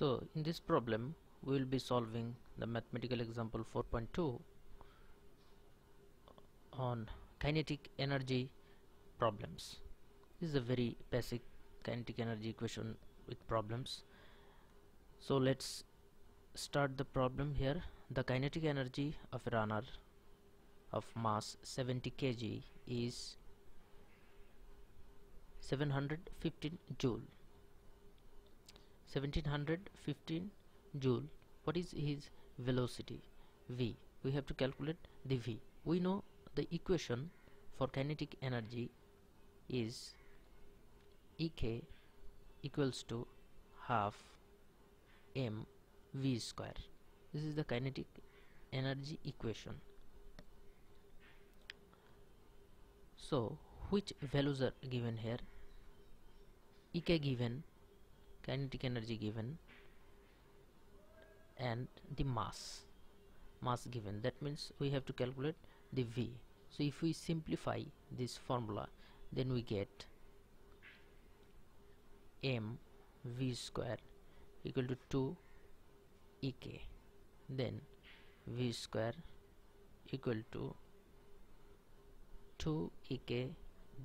So in this problem we will be solving the mathematical example 4.2 on kinetic energy problems. This is a very basic kinetic energy equation with problems. So let's start the problem here. The kinetic energy of a runner of mass 70 kg is 715 joule 1715 joule. What is his velocity? V. We have to calculate the v. We know the equation for kinetic energy is ek equals to half m v square. This is the kinetic energy equation. So which values are given here? Ek given kinetic energy given and the mass mass given. That means we have to calculate the v. So if we simplify this formula then we get m v square equal to 2 ek then v square equal to 2 ek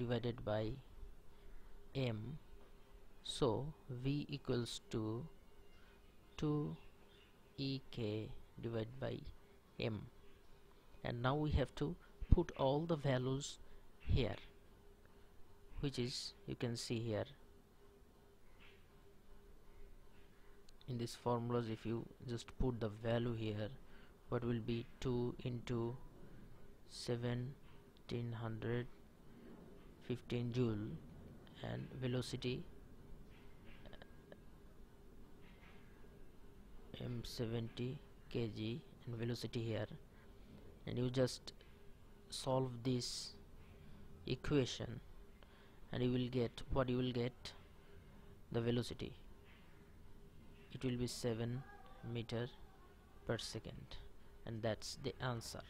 divided by m so v equals to 2 ek divided by m. And now we have to put all the values here which is you can see here. In this formulas if you just put the value here what will be 2 into 1715 joule and velocity m70 kg and velocity here. And you just solve this equation and you will get what you will get? The velocity. It will be 7 meter per second. And that's the answer